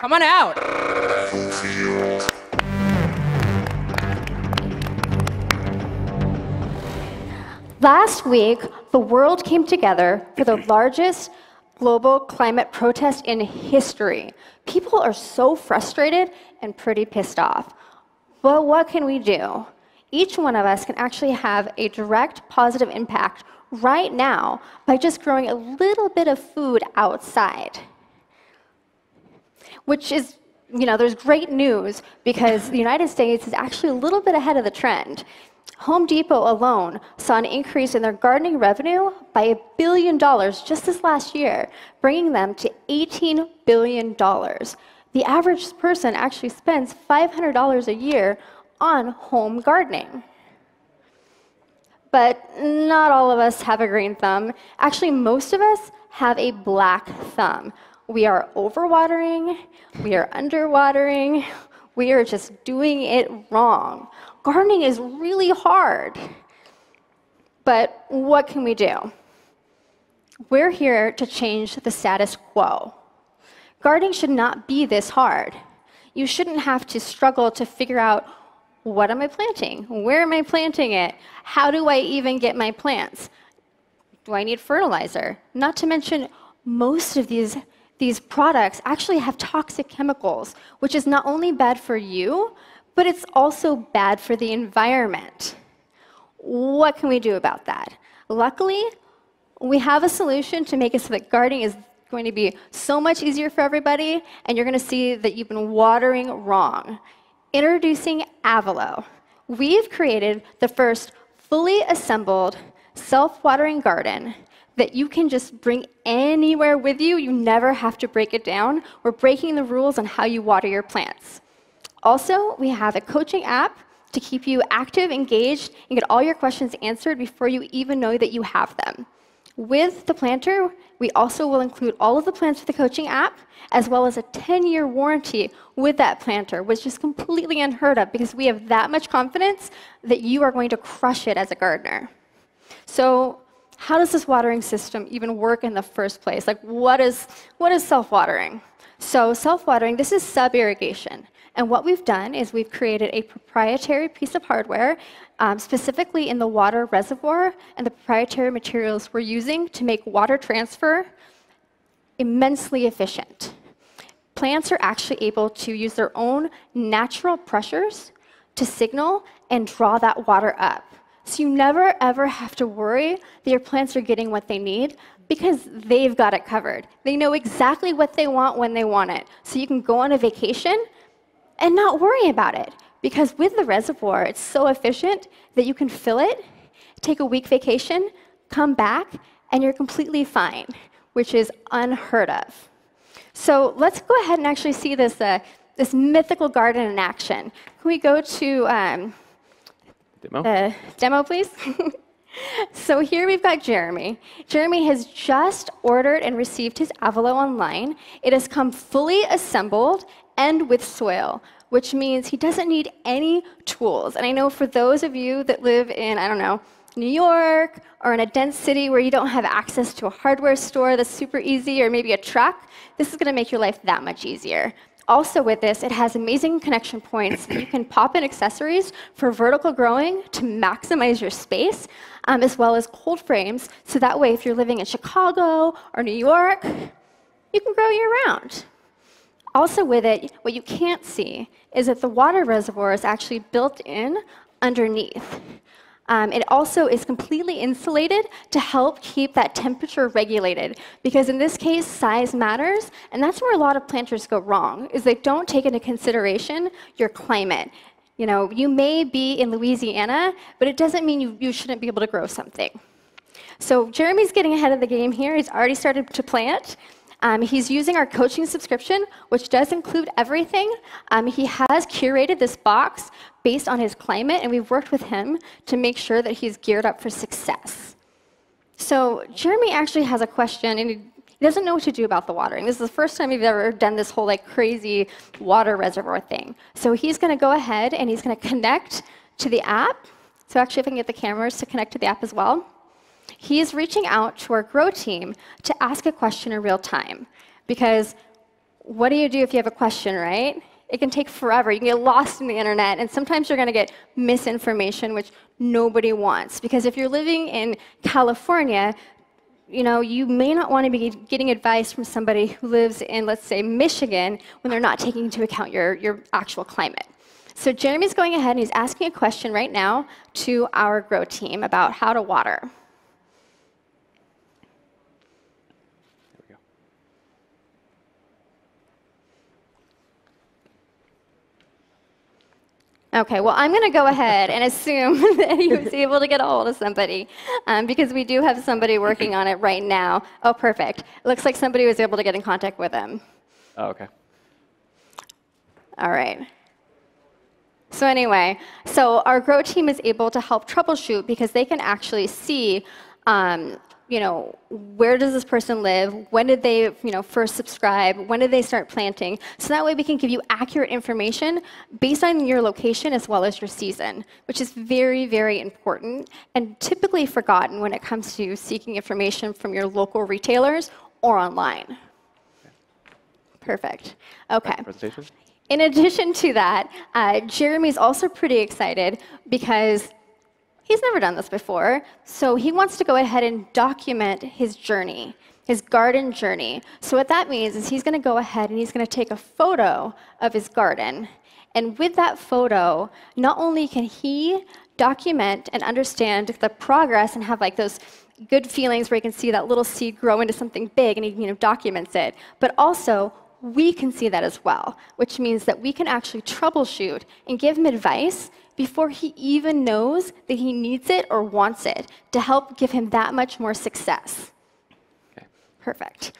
Come on out. Last week, the world came together for the largest global climate protest in history. People are so frustrated and pretty pissed off. But what can we do? Each one of us can actually have a direct positive impact right now by just growing a little bit of food outside. Which is, you know, there's great news because the United States is actually a little bit ahead of the trend. Home Depot alone saw an increase in their gardening revenue by a billion dollars just this last year, bringing them to $18 billion. The average person actually spends $500 a year on home gardening. But not all of us have a green thumb. Actually, most of us have a black thumb. We are overwatering, we are underwatering, we are just doing it wrong. Gardening is really hard. But what can we do? We're here to change the status quo. Gardening should not be this hard. You shouldn't have to struggle to figure out what am I planting? Where am I planting it? How do I even get my plants? Do I need fertilizer? Not to mention, most of these, these products actually have toxic chemicals, which is not only bad for you, but it's also bad for the environment. What can we do about that? Luckily, we have a solution to make it so that gardening is going to be so much easier for everybody, and you're going to see that you've been watering wrong. Introducing Avalow. We've created the first fully assembled self watering garden that you can just bring anywhere with you. You never have to break it down. We're breaking the rules on how you water your plants. Also, we have a coaching app to keep you active, engaged, and get all your questions answered before you even know that you have them. With the planter, we also will include all of the plants for the coaching app, as well as a 10 year warranty with that planter, which is completely unheard of because we have that much confidence that you are going to crush it as a gardener. So, how does this watering system even work in the first place? Like, what is, what is self watering? So, self watering, this is sub irrigation. And what we've done is we've created a proprietary piece of hardware, um, specifically in the water reservoir and the proprietary materials we're using to make water transfer immensely efficient. Plants are actually able to use their own natural pressures to signal and draw that water up. So you never ever have to worry that your plants are getting what they need because they've got it covered. They know exactly what they want when they want it. So you can go on a vacation and not worry about it. Because with the reservoir, it's so efficient that you can fill it, take a week vacation, come back, and you're completely fine, which is unheard of. So let's go ahead and actually see this, uh, this mythical garden in action. Can we go to um, demo? the demo, please? so here we've got Jeremy. Jeremy has just ordered and received his Avalow online. It has come fully assembled and with soil, which means he doesn't need any tools. And I know for those of you that live in, I don't know, New York or in a dense city where you don't have access to a hardware store that's super easy or maybe a truck, this is going to make your life that much easier. Also, with this, it has amazing connection points. you can pop in accessories for vertical growing to maximize your space, um, as well as cold frames. So that way, if you're living in Chicago or New York, you can grow year round. Also, with it, what you can't see is that the water reservoir is actually built in underneath. Um, it also is completely insulated to help keep that temperature regulated. Because in this case, size matters, and that's where a lot of planters go wrong, is they don't take into consideration your climate. You know, you may be in Louisiana, but it doesn't mean you, you shouldn't be able to grow something. So Jeremy's getting ahead of the game here. He's already started to plant. Um, he's using our coaching subscription, which does include everything. Um, he has curated this box based on his climate, and we've worked with him to make sure that he's geared up for success. So Jeremy actually has a question, and he doesn't know what to do about the watering. This is the first time he's ever done this whole like crazy water reservoir thing. So he's going to go ahead and he's going to connect to the app. So actually, if I can get the cameras to connect to the app as well. He is reaching out to our Grow team to ask a question in real time because what do you do if you have a question, right? It can take forever. You can get lost in the internet, and sometimes you're going to get misinformation, which nobody wants. Because if you're living in California, you know, you may not want to be getting advice from somebody who lives in, let's say, Michigan, when they're not taking into account your, your actual climate. So Jeremy's going ahead and he's asking a question right now to our grow team about how to water. Okay, well, I'm going to go ahead and assume that he was able to get a hold of somebody um, because we do have somebody working on it right now. Oh, perfect. It looks like somebody was able to get in contact with him. Oh, okay. All right. So anyway, so our Grow team is able to help troubleshoot because they can actually see um, you know, where does this person live? When did they, you know, first subscribe? When did they start planting? So that way we can give you accurate information based on your location as well as your season, which is very, very important and typically forgotten when it comes to seeking information from your local retailers or online. Perfect. Okay. Presentation. In addition to that, uh, Jeremy's also pretty excited because He's never done this before, so he wants to go ahead and document his journey, his garden journey. So, what that means is he's going to go ahead and he's going to take a photo of his garden. And with that photo, not only can he document and understand the progress and have like those good feelings where he can see that little seed grow into something big and he you know, documents it, but also we can see that as well, which means that we can actually troubleshoot and give him advice before he even knows that he needs it or wants it to help give him that much more success. Okay. Perfect.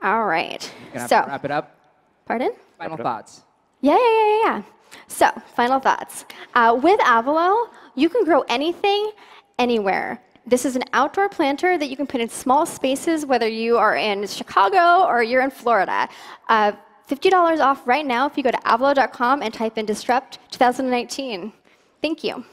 All right. So wrap it up. Pardon? Final thoughts. Yeah, yeah, yeah, yeah. So, final thoughts. Uh, with Avalow, you can grow anything, anywhere. This is an outdoor planter that you can put in small spaces, whether you are in Chicago or you're in Florida. Uh, $50 off right now if you go to avalow.com and type in Disrupt 2019. Thank you.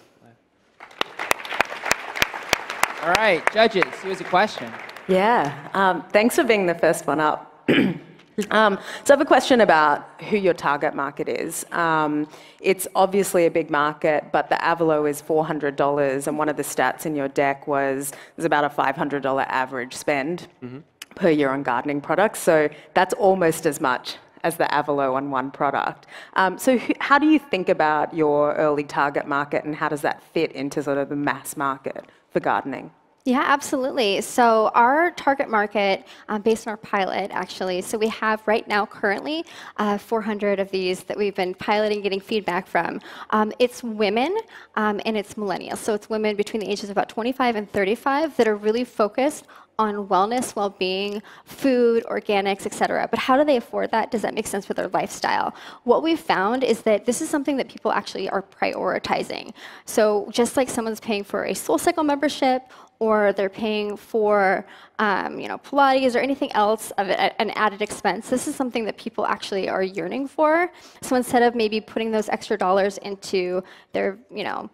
All right, judges, here's a question. Yeah, um, thanks for being the first one up. um, so I have a question about who your target market is. Um, it's obviously a big market, but the Avalow is $400, and one of the stats in your deck was there's about a $500 average spend mm-hmm. per year on gardening products. So that's almost as much as the Avalow on one product. Um, so how do you think about your early target market and how does that fit into sort of the mass market for gardening? Yeah, absolutely. So our target market, um, based on our pilot, actually, so we have right now currently uh, 400 of these that we've been piloting, getting feedback from. Um, it's women um, and it's millennials. So it's women between the ages of about 25 and 35 that are really focused on wellness, well-being, food, organics, et cetera. But how do they afford that? Does that make sense for their lifestyle? What we've found is that this is something that people actually are prioritizing. So just like someone's paying for a SoulCycle membership or they're paying for um, you know, Pilates or anything else of an added expense. This is something that people actually are yearning for. So instead of maybe putting those extra dollars into their, you know,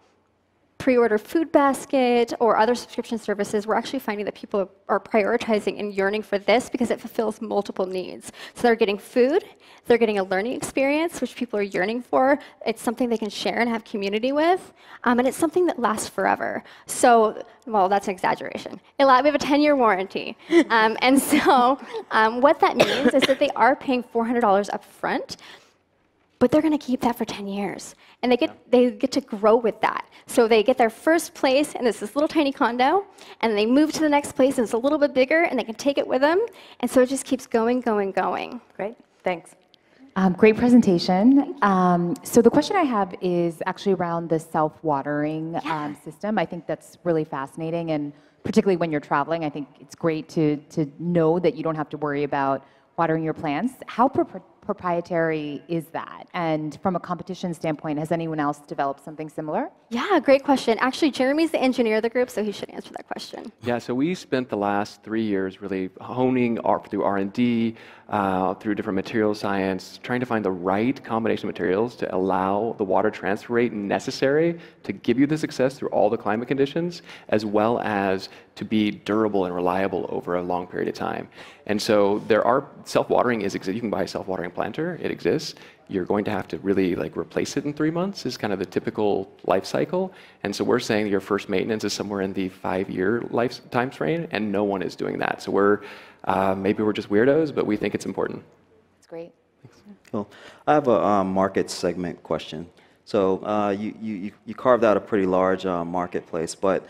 pre-order food basket or other subscription services, we're actually finding that people are prioritizing and yearning for this because it fulfills multiple needs. So they're getting food, they're getting a learning experience, which people are yearning for. It's something they can share and have community with, um, and it's something that lasts forever. So, well, that's an exaggeration. we have a 10-year warranty, um, and so um, what that means is that they are paying $400 up front, but they're going to keep that for 10 years. And they get, they get to grow with that. So they get their first place, and it's this little tiny condo, and they move to the next place, and it's a little bit bigger, and they can take it with them. And so it just keeps going, going, going. Great. Thanks. Um, great presentation. Um, so the question I have is actually around the self-watering yeah. um, system. I think that's really fascinating, and particularly when you're traveling, I think it's great to to know that you don't have to worry about watering your plants. How proprietary is that? And from a competition standpoint, has anyone else developed something similar? Yeah, great question. Actually, Jeremy's the engineer of the group, so he should answer that question. Yeah, so we spent the last three years really honing our, through R&D, uh, through different material science, trying to find the right combination of materials to allow the water transfer rate necessary to give you the success through all the climate conditions, as well as to be durable and reliable over a long period of time. And so there are self-watering is you can buy a self-watering planter. It exists. You're going to have to really like replace it in three months is kind of the typical life cycle. And so we're saying your first maintenance is somewhere in the five-year life time frame, and no one is doing that. So we're uh, maybe we're just weirdos, but we think it's important. That's great. Cool. I have a um, market segment question. So uh, you, you, you- you carved out a pretty large uh, marketplace, but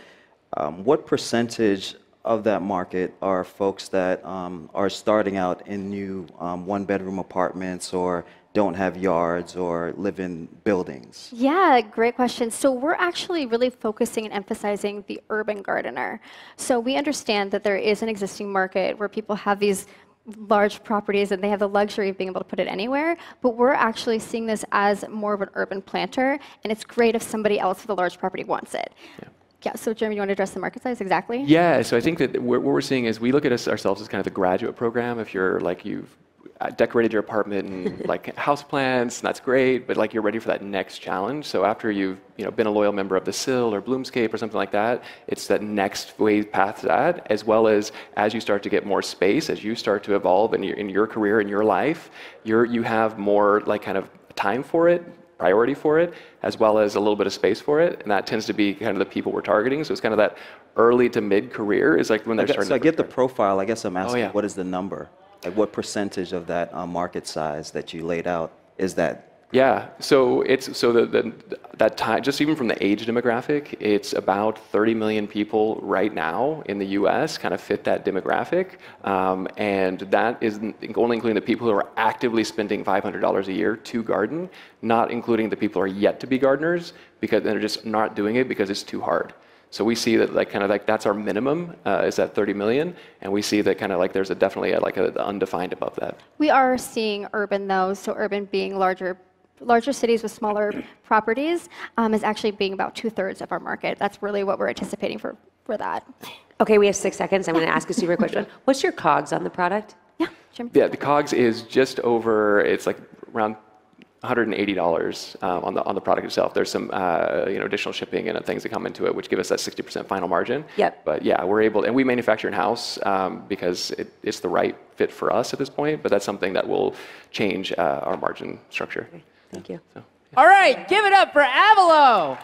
um, what percentage of that market are folks that um, are starting out in new um, one-bedroom apartments or don't have yards or live in buildings? Yeah, great question. So we're actually really focusing and emphasizing the urban gardener. So we understand that there is an existing market where people have these large properties and they have the luxury of being able to put it anywhere, but we're actually seeing this as more of an urban planter, and it's great if somebody else with a large property wants it. Yeah, so Jeremy, you want to address the market size exactly? Yeah, so I think that what what we're seeing is we look at us ourselves as kind of the graduate program. If you're like you've uh, decorated your apartment and like house plants, and that's great, but like you're ready for that next challenge. So after you've you know been a loyal member of the Sill or Bloomscape or something like that, it's that next way path to that, as well as as you start to get more space, as you start to evolve in your in your career in your life, you're you have more like kind of time for it, priority for it, as well as a little bit of space for it, and that tends to be kind of the people we're targeting. So it's kind of that early to mid career is like when they're get- starting. So I get the profile. I guess I'm asking, yeah. what is the number? Like what percentage of that uh, market size that you laid out is that? Yeah, so it's so the, the that time just even from the age demographic, it's about 30 million people right now in the U.S. kind of fit that demographic, um, and that is only including the people who are actively spending $500 a year to garden, not including the people who are yet to be gardeners because they're just not doing it because it's too hard. So we see that like kind of like that's our minimum uh, is at 30 million, and we see that kind of like there's a definitely a, like a, undefined above that. We are seeing urban though, so urban being larger, larger cities with smaller properties um, is actually being about two thirds of our market. That's really what we're anticipating for, for that. Okay, we have six seconds. I'm going to ask a super question. What's your COGS on the product? Yeah, Jim. Yeah, the COGS is just over. It's like around $180 um, on the on the product itself. There's some uh, you know additional shipping and things that come into it, which give us that 60% final margin. Yep. But yeah, we're able, and we manufacture in house um, because it, it's the right fit for us at this point. But that's something that will change uh, our margin structure. Thank you. All right, give it up for Avalow.